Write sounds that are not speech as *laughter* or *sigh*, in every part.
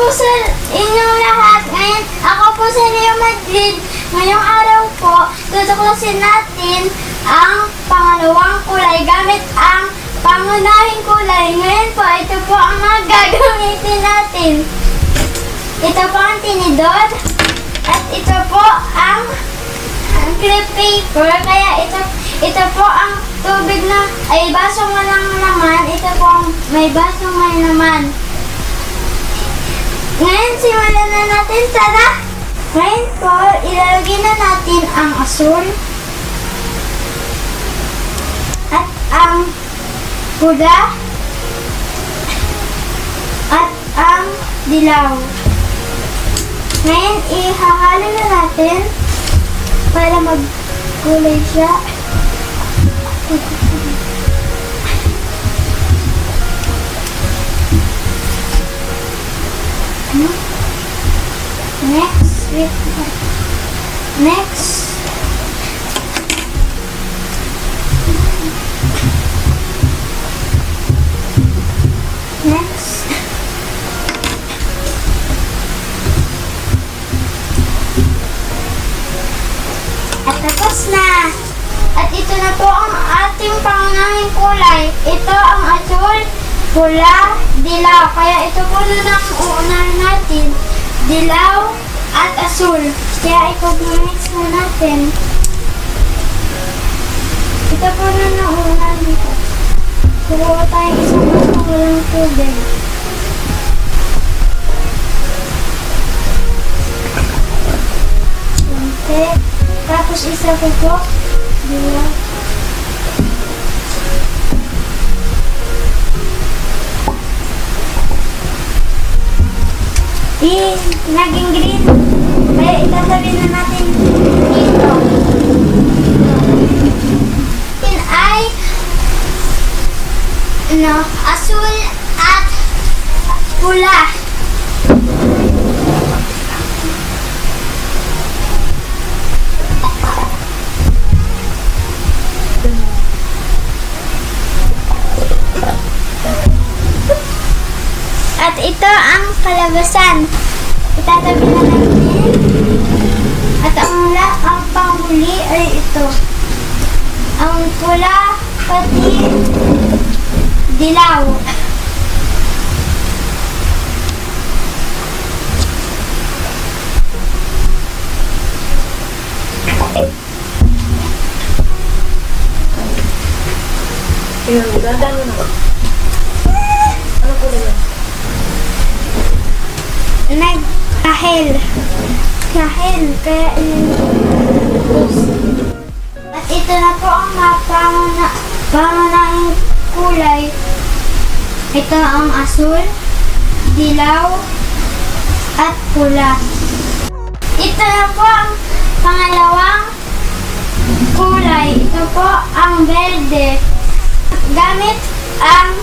po sa inyong lahat. Ngayon, ako po sa Leo Madrid. Ngayong araw po, tutuklasin natin ang pangalawang kulay gamit ang pangunahing kulay. Ngayon po, ito po ang mga *laughs* gagamitin natin. Ito po ang tinidor at ito po ang, ang crepe paper. Kaya ito, ito po ang tubig na ay baso nga lang naman. Ito po ang may baso nga naman. Simulan na natin. Tara! Ngayon ilalagay na natin ang asul at ang pula at ang dilaw. Ngayon, ihahalo na natin para magkulay siya. Next. Next. Next. At tapos na. At ito na po ang ating pangunahing kulay. Ito ang asul, pula, dilaw. Kaya ito po na ang uunahin natin. Dilaw at asul. Kaya ipag-mix na natin. Ito po na ang uunahin nito. Kukuha tayo isang basong walang tubig. Konti. Tapos isa ko po. Dua. Eh, naging green. Kaya itatabi na natin dito. Yun ay ano, asul at pula. Ito ang kalabasan. Itatabi na natin. At ang, la, ang panghuli ay ito. Ang pula pati dilaw. Ayun, ganda mo. Nagkahel. Kahel. Kaya inilubos. At ito na po ang mga panguna, pangunahing kulay. Ito ang asul, dilaw, at pula. Ito na po ang pangalawang kulay. Ito po ang berde. Gamit ang,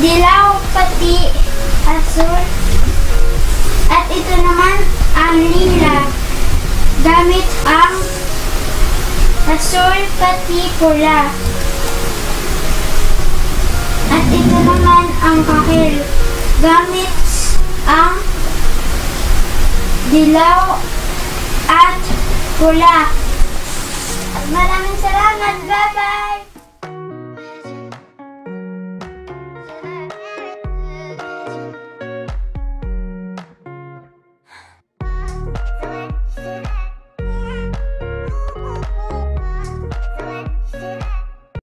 dilaw pati asul at ito naman ang lila. Gamit ang asul pati pula. At ito naman ang kahil gamit ang dilaw at pula. Maraming salamat bye